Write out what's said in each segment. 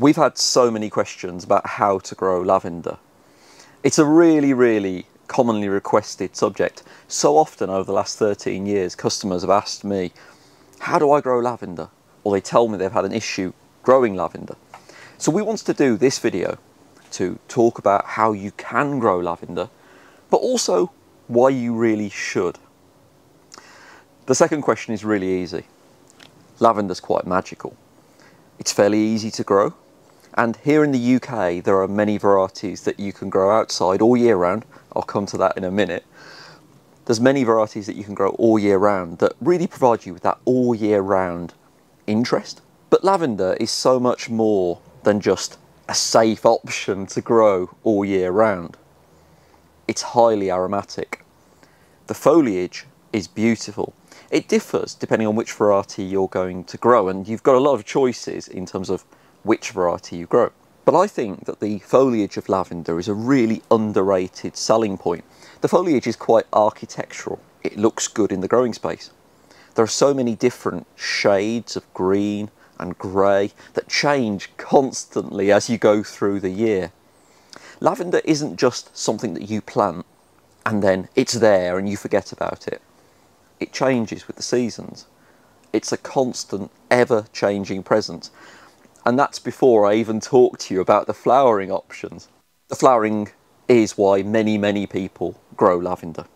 We've had so many questions about how to grow lavender. It's a really, really commonly requested subject. So often over the last 13 years, customers have asked me, how do I grow lavender? Or they tell me they've had an issue growing lavender. So we wanted to do this video to talk about how you can grow lavender, but also why you really should. The second question is really easy. Lavender's quite magical. It's fairly easy to grow, and here in the UK there are many varieties that you can grow outside all year round. I'll come to that in a minute. There's many varieties that you can grow all year round that really provide you with that all year round interest. But lavender is so much more than just a safe option to grow all year round. It's highly aromatic. The foliage is beautiful. It differs depending on which variety you're going to grow and you've got a lot of choices in terms of which variety you grow. But I think that the foliage of lavender is a really underrated selling point. The foliage is quite architectural. It looks good in the growing space. There are so many different shades of green and grey that change constantly as you go through the year. Lavender isn't just something that you plant and then it's there and you forget about it. It changes with the seasons. It's a constant, ever changing presence. And that's before I even talk to you about the flowering options. The flowering is why many, many people grow lavender.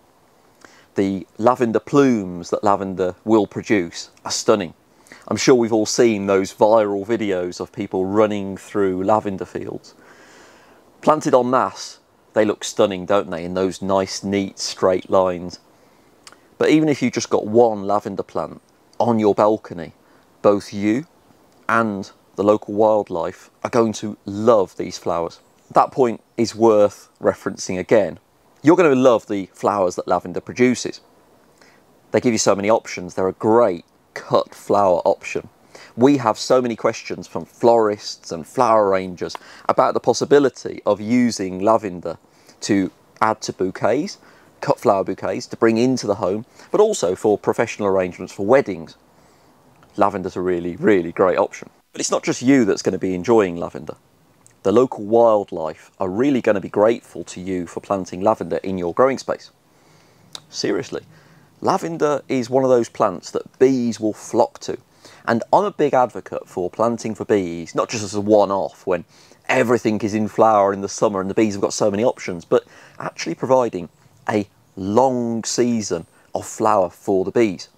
The lavender plumes that lavender will produce are stunning. I'm sure we've all seen those viral videos of people running through lavender fields. Planted en masse, they look stunning, don't they, in those nice, neat, straight lines. But even if you just got one lavender plant on your balcony, both you and the local wildlife are going to love these flowers. That point is worth referencing again. You're going to love the flowers that lavender produces. They give you so many options. They're a great cut flower option. We have so many questions from florists and flower arrangers about the possibility of using lavender to add to bouquets, cut flower bouquets to bring into the home, but also for professional arrangements for weddings. Lavender's a really, really great option. But it's not just you that's going to be enjoying lavender. The local wildlife are really going to be grateful to you for planting lavender in your growing space. Seriously, lavender is one of those plants that bees will flock to. And I'm a big advocate for planting for bees, not just as a one-off when everything is in flower in the summer and the bees have got so many options, but actually providing a long season of flower for the bees.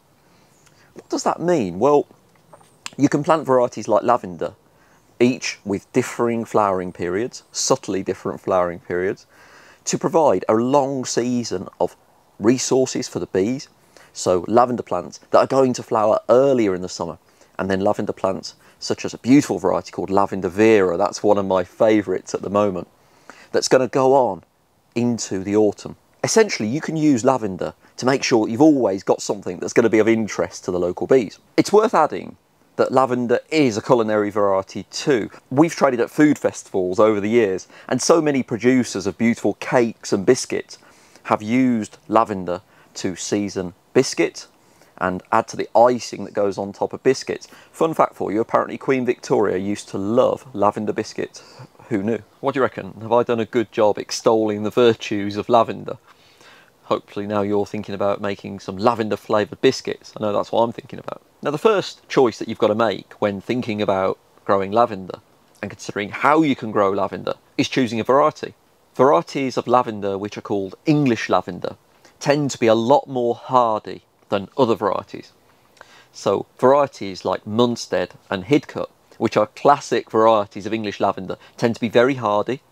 What does that mean? Well, you can plant varieties like lavender, each with differing flowering periods, subtly different flowering periods, to provide a long season of resources for the bees. So lavender plants that are going to flower earlier in the summer, and then lavender plants such as a beautiful variety called Lavender Vera, that's one of my favourites at the moment, that's going to go on into the autumn. Essentially, you can use lavender to make sure you've always got something that's going to be of interest to the local bees. It's worth adding that lavender is a culinary variety too. We've traded at food festivals over the years and so many producers of beautiful cakes and biscuits have used lavender to season biscuits and add to the icing that goes on top of biscuits. Fun fact for you, apparently Queen Victoria used to love lavender biscuits. Who knew? What do you reckon? Have I done a good job extolling the virtues of lavender? hopefully now you're thinking about making some lavender flavoured biscuits. I know that's what I'm thinking about. Now the first choice that you've got to make when thinking about growing lavender and considering how you can grow lavender is choosing a variety. Varieties of lavender which are called English lavender tend to be a lot more hardy than other varieties. So varieties like Munstead and Hidcote, which are classic varieties of English lavender, tend to be very hardy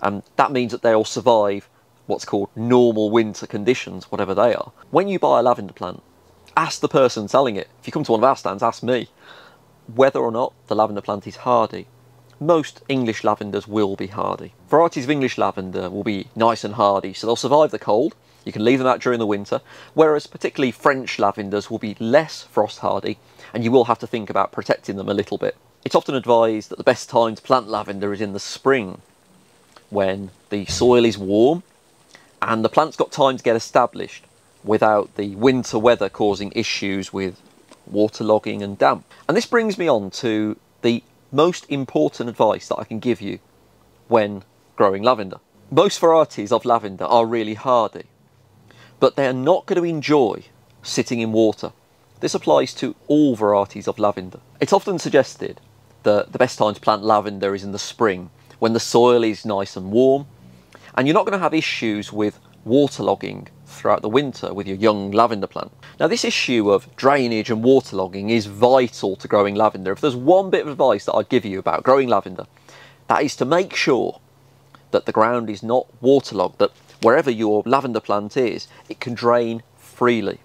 and that means that they'll survive what's called normal winter conditions, whatever they are. When you buy a lavender plant, ask the person selling it. If you come to one of our stands, ask me whether or not the lavender plant is hardy. Most English lavenders will be hardy. Varieties of English lavender will be nice and hardy, so they'll survive the cold. You can leave them out during the winter, whereas particularly French lavenders will be less frost hardy, and you will have to think about protecting them a little bit. It's often advised that the best time to plant lavender is in the spring, when the soil is warm and the plant's got time to get established without the winter weather causing issues with waterlogging and damp. And this brings me on to the most important advice that I can give you when growing lavender. Most varieties of lavender are really hardy, but they are not going to enjoy sitting in water. This applies to all varieties of lavender. It's often suggested that the best time to plant lavender is in the spring when the soil is nice and warm and you're not going to have issues with waterlogging throughout the winter with your young lavender plant. Now this issue of drainage and waterlogging is vital to growing lavender. If there's one bit of advice that I'd give you about growing lavender, that is to make sure that the ground is not waterlogged, that wherever your lavender plant is, it can drain freely.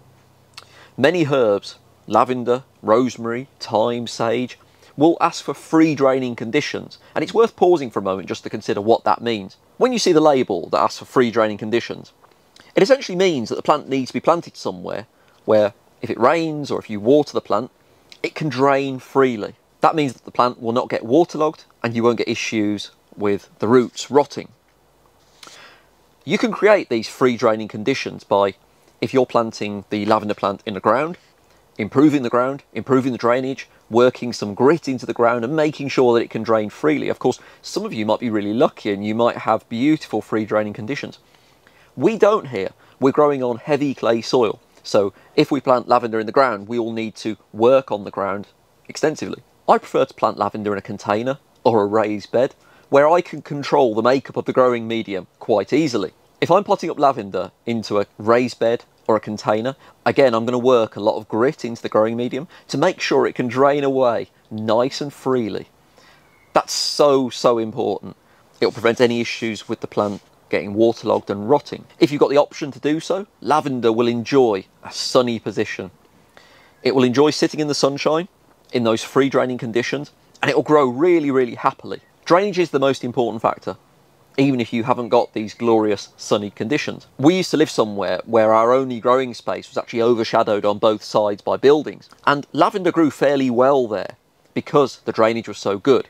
Many herbs, lavender, rosemary, thyme, sage, will ask for free draining conditions, and it's worth pausing for a moment just to consider what that means. When you see the label that asks for free draining conditions, it essentially means that the plant needs to be planted somewhere where if it rains or if you water the plant, it can drain freely. That means that the plant will not get waterlogged and you won't get issues with the roots rotting. You can create these free draining conditions by, if you're planting the lavender plant in the ground, improving the ground, improving the drainage, working some grit into the ground and making sure that it can drain freely. Of course, some of you might be really lucky and you might have beautiful free draining conditions. We don't here. We're growing on heavy clay soil. So if we plant lavender in the ground, we will need to work on the ground extensively. I prefer to plant lavender in a container or a raised bed where I can control the makeup of the growing medium quite easily. If I'm potting up lavender into a raised bed or a container, again, I'm going to work a lot of grit into the growing medium to make sure it can drain away nice and freely. That's so, so important. It will prevent any issues with the plant getting waterlogged and rotting. If you've got the option to do so, lavender will enjoy a sunny position. It will enjoy sitting in the sunshine in those free draining conditions and it will grow really, really happily. Drainage is the most important factor, even if you haven't got these glorious sunny conditions. We used to live somewhere where our only growing space was actually overshadowed on both sides by buildings, and lavender grew fairly well there because the drainage was so good.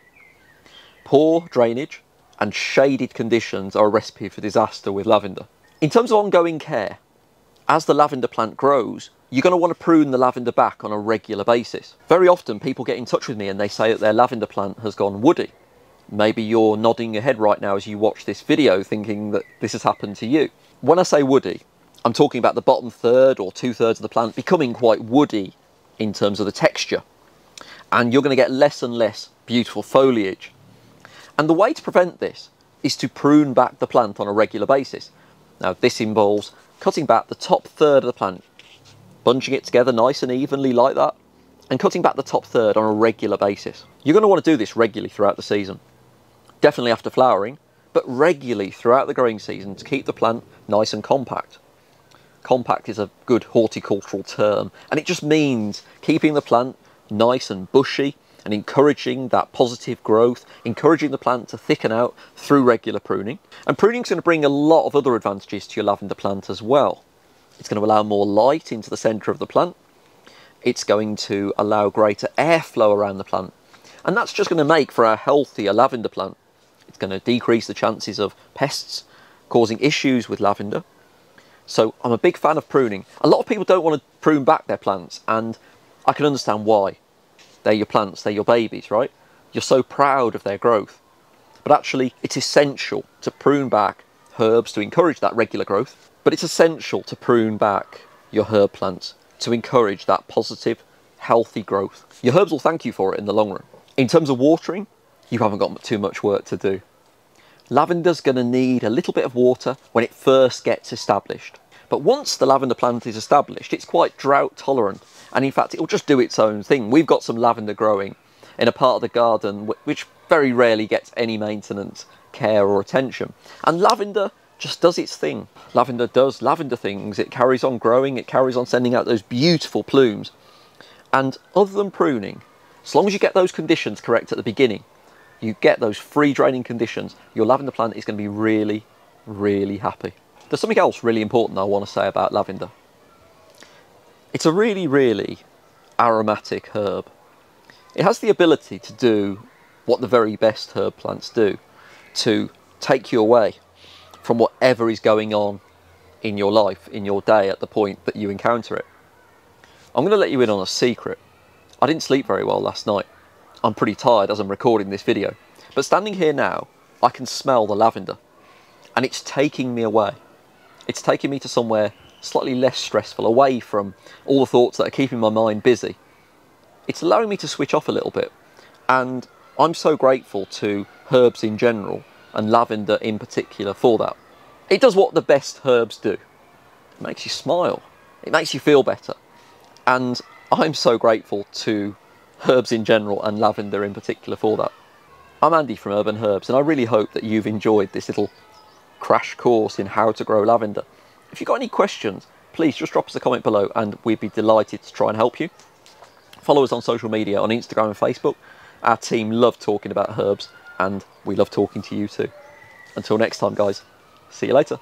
Poor drainage and shaded conditions are a recipe for disaster with lavender. In terms of ongoing care, as the lavender plant grows, you're going to want to prune the lavender back on a regular basis. Very often people get in touch with me and they say that their lavender plant has gone woody. Maybe you're nodding your head right now as you watch this video thinking that this has happened to you. When I say woody, I'm talking about the bottom third or two thirds of the plant becoming quite woody in terms of the texture. And you're going to get less and less beautiful foliage and the way to prevent this is to prune back the plant on a regular basis. Now this involves cutting back the top third of the plant, bunching it together nice and evenly like that, and cutting back the top third on a regular basis. You're going to want to do this regularly throughout the season. Definitely after flowering, but regularly throughout the growing season to keep the plant nice and compact. Compact is a good horticultural term, and it just means keeping the plant nice and bushy and encouraging that positive growth, encouraging the plant to thicken out through regular pruning. And pruning is going to bring a lot of other advantages to your lavender plant as well. It's going to allow more light into the centre of the plant. It's going to allow greater airflow around the plant. And that's just going to make for a healthier lavender plant. It's going to decrease the chances of pests causing issues with lavender. So I'm a big fan of pruning. A lot of people don't want to prune back their plants and I can understand why. They're your plants, they're your babies, right? You're so proud of their growth. But actually, it's essential to prune back herbs to encourage that regular growth. But it's essential to prune back your herb plant to encourage that positive, healthy growth. Your herbs will thank you for it in the long run. In terms of watering, you haven't got too much work to do. Lavender's going to need a little bit of water when it first gets established. But once the lavender plant is established, it's quite drought tolerant and in fact it'll just do its own thing. We've got some lavender growing in a part of the garden which very rarely gets any maintenance, care or attention. And lavender just does its thing. Lavender does lavender things. It carries on growing, it carries on sending out those beautiful plumes. And other than pruning, as long as you get those conditions correct at the beginning, you get those free draining conditions, your lavender plant is going to be really, really happy. There's something else really important I want to say about lavender. It's a really, really aromatic herb. It has the ability to do what the very best herb plants do, to take you away from whatever is going on in your life, in your day at the point that you encounter it. I'm going to let you in on a secret. I didn't sleep very well last night. I'm pretty tired as I'm recording this video. But standing here now, I can smell the lavender and it's taking me away. It's taking me to somewhere slightly less stressful, away from all the thoughts that are keeping my mind busy. It's allowing me to switch off a little bit. And I'm so grateful to herbs in general and lavender in particular for that. It does what the best herbs do. It makes you smile. It makes you feel better. And I'm so grateful to herbs in general and lavender in particular for that. I'm Andy from Urban Herbs and I really hope that you've enjoyed this little crash course in how to grow lavender. If you've got any questions, please just drop us a comment below and we'd be delighted to try and help you. Follow us on social media on Instagram and Facebook. Our team love talking about herbs and we love talking to you too. Until next time guys, see you later.